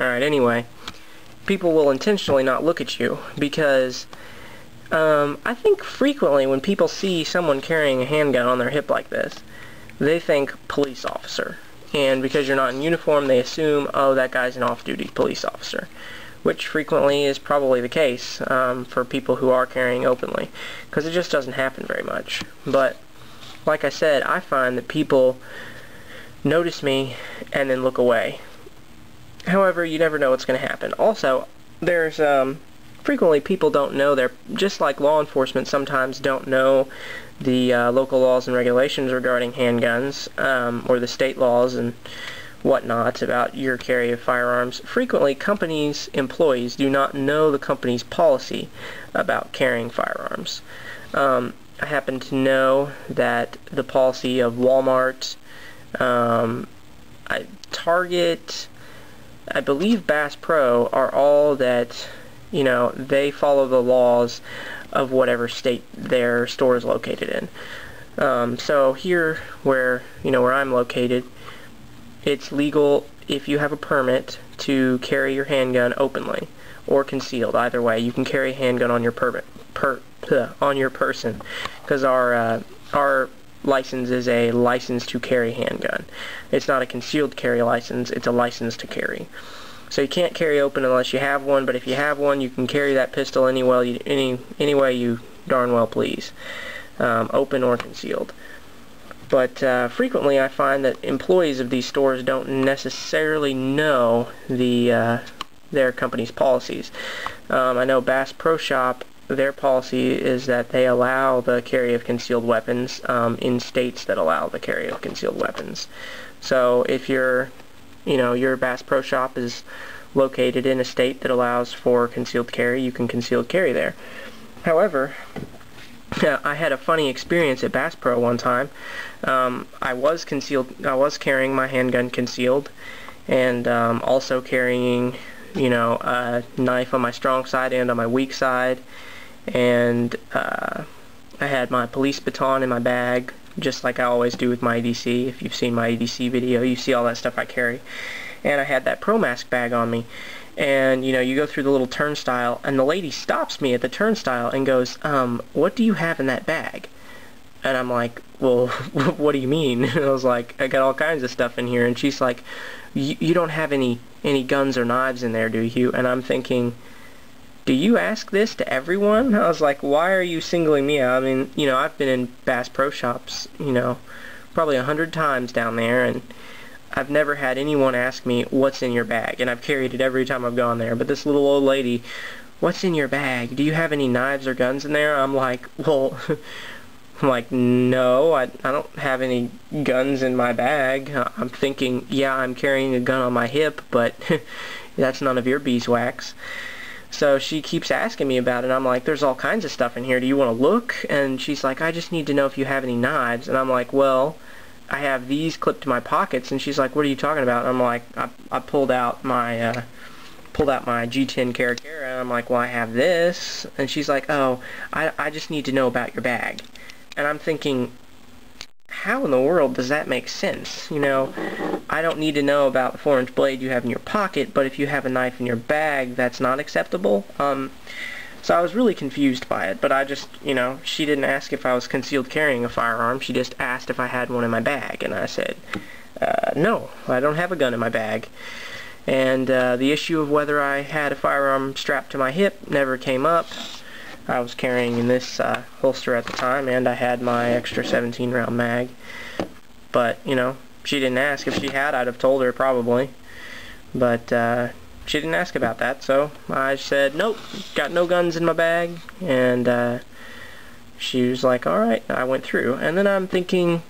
Alright, anyway, people will intentionally not look at you because um, I think frequently when people see someone carrying a handgun on their hip like this, they think police officer. And because you're not in uniform, they assume, oh, that guy's an off-duty police officer. Which frequently is probably the case um, for people who are carrying openly. Because it just doesn't happen very much. But, like I said, I find that people notice me and then look away. However, you never know what's going to happen. Also, there's um, frequently people don't know their just like law enforcement sometimes don't know the uh, local laws and regulations regarding handguns um, or the state laws and whatnot about your carry of firearms. Frequently, companies' employees do not know the company's policy about carrying firearms. Um, I happen to know that the policy of Walmart, um, I, Target, I believe Bass Pro are all that you know, they follow the laws of whatever state their store is located in. Um, so here, where, you know, where I'm located, it's legal if you have a permit to carry your handgun openly or concealed. Either way, you can carry a handgun on your permit, per, on your person, because our uh, our license is a license to carry handgun. It's not a concealed carry license; it's a license to carry. So you can't carry open unless you have one, but if you have one, you can carry that pistol any, well, you, any, any way you darn well please, um, open or concealed. But uh, frequently I find that employees of these stores don't necessarily know the uh, their company's policies. Um, I know Bass Pro Shop, their policy is that they allow the carry of concealed weapons um, in states that allow the carry of concealed weapons. So if you're you know, your Bass Pro Shop is located in a state that allows for concealed carry, you can concealed carry there. However, I had a funny experience at Bass Pro one time. Um, I was concealed, I was carrying my handgun concealed, and um, also carrying, you know, a knife on my strong side and on my weak side, and uh, I had my police baton in my bag, just like I always do with my EDC. If you've seen my EDC video, you see all that stuff I carry. And I had that Pro Mask bag on me. And, you know, you go through the little turnstile, and the lady stops me at the turnstile and goes, um, what do you have in that bag? And I'm like, well, what do you mean? And I was like, I got all kinds of stuff in here. And she's like, you don't have any, any guns or knives in there, do you? And I'm thinking, do you ask this to everyone? I was like, why are you singling me out? I mean, you know, I've been in Bass Pro Shops, you know, probably a hundred times down there, and I've never had anyone ask me, what's in your bag? And I've carried it every time I've gone there. But this little old lady, what's in your bag? Do you have any knives or guns in there? I'm like, well, I'm like, no, I, I don't have any guns in my bag. I'm thinking, yeah, I'm carrying a gun on my hip, but that's none of your beeswax. So she keeps asking me about it. I'm like, there's all kinds of stuff in here. Do you want to look? And she's like, I just need to know if you have any knives. And I'm like, well, I have these clipped to my pockets. And she's like, what are you talking about? And I'm like, I, I pulled out my, uh, pulled out my G10 Caracara. And I'm like, well, I have this. And she's like, oh, I, I just need to know about your bag. And I'm thinking, how in the world does that make sense? You know, I don't need to know about the 4-inch blade you have in your pocket, but if you have a knife in your bag, that's not acceptable. Um, so I was really confused by it, but I just, you know, she didn't ask if I was concealed carrying a firearm. She just asked if I had one in my bag, and I said, uh, no, I don't have a gun in my bag. And uh, the issue of whether I had a firearm strapped to my hip never came up. I was carrying in this uh, holster at the time, and I had my extra 17 round mag. But, you know, she didn't ask. If she had, I'd have told her probably. But, uh, she didn't ask about that, so I said, nope, got no guns in my bag, and, uh, she was like, alright, I went through. And then I'm thinking,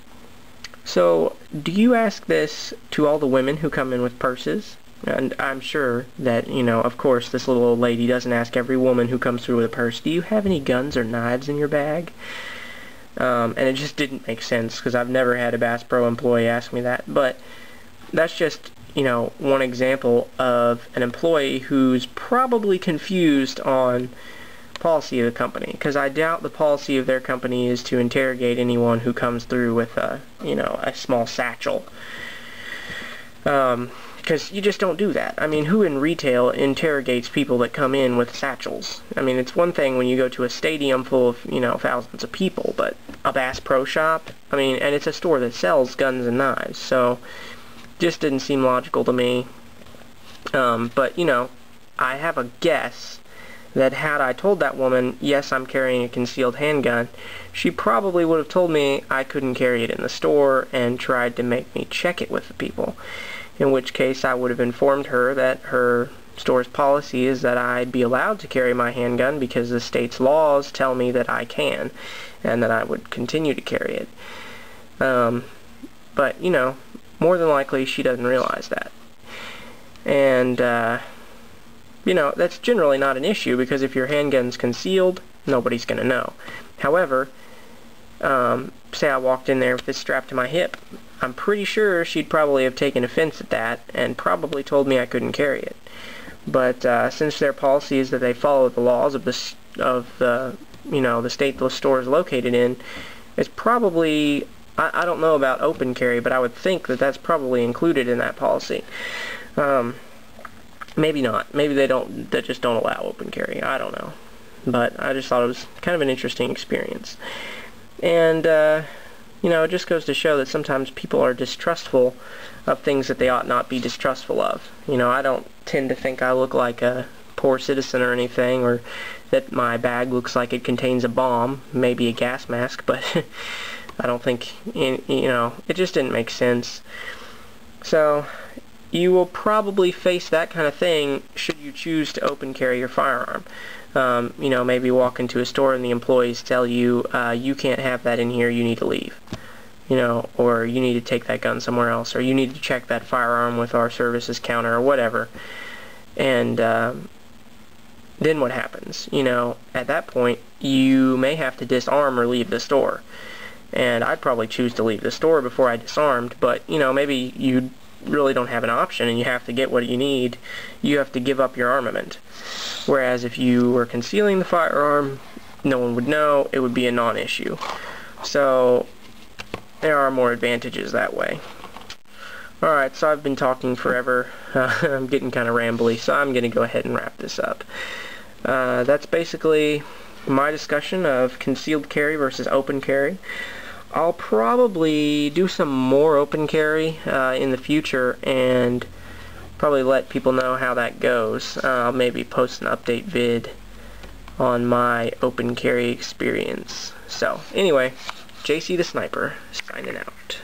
so, do you ask this to all the women who come in with purses? And I'm sure that, you know, of course, this little old lady doesn't ask every woman who comes through with a purse, do you have any guns or knives in your bag? Um, and it just didn't make sense because I've never had a Bass Pro employee ask me that. But that's just, you know, one example of an employee who's probably confused on policy of the company because I doubt the policy of their company is to interrogate anyone who comes through with a, you know, a small satchel. Um, because you just don't do that. I mean, who in retail interrogates people that come in with satchels? I mean, it's one thing when you go to a stadium full of, you know, thousands of people, but a Bass Pro Shop, I mean, and it's a store that sells guns and knives, so just didn't seem logical to me. Um, but, you know, I have a guess that had I told that woman, yes, I'm carrying a concealed handgun, she probably would have told me I couldn't carry it in the store and tried to make me check it with the people in which case I would have informed her that her store's policy is that I'd be allowed to carry my handgun because the state's laws tell me that I can and that I would continue to carry it. Um, but, you know, more than likely she doesn't realize that. And, uh, you know, that's generally not an issue because if your handgun's concealed, nobody's going to know. However, um, say I walked in there with this strapped to my hip I'm pretty sure she'd probably have taken offense at that and probably told me I couldn't carry it. But uh, since their policy is that they follow the laws of the of the you know the state the store is located in, it's probably I, I don't know about open carry, but I would think that that's probably included in that policy. Um, maybe not. Maybe they don't. They just don't allow open carry. I don't know. But I just thought it was kind of an interesting experience. And uh, you know, it just goes to show that sometimes people are distrustful of things that they ought not be distrustful of. You know, I don't tend to think I look like a poor citizen or anything, or that my bag looks like it contains a bomb, maybe a gas mask, but I don't think, you know, it just didn't make sense. So, you will probably face that kind of thing should you choose to open carry your firearm um, you know, maybe walk into a store and the employees tell you, uh, you can't have that in here, you need to leave. You know, or you need to take that gun somewhere else, or you need to check that firearm with our services counter, or whatever. And uh, then what happens? You know, at that point, you may have to disarm or leave the store. And I'd probably choose to leave the store before I disarmed, but, you know, maybe you really don't have an option and you have to get what you need. You have to give up your armament. Whereas if you were concealing the firearm, no one would know, it would be a non-issue. So there are more advantages that way. Alright, so I've been talking forever. Uh, I'm getting kind of rambly, so I'm going to go ahead and wrap this up. Uh, that's basically my discussion of concealed carry versus open carry. I'll probably do some more open carry uh, in the future and probably let people know how that goes. Uh, I'll maybe post an update vid on my open carry experience. So, anyway, JC the Sniper, signing out.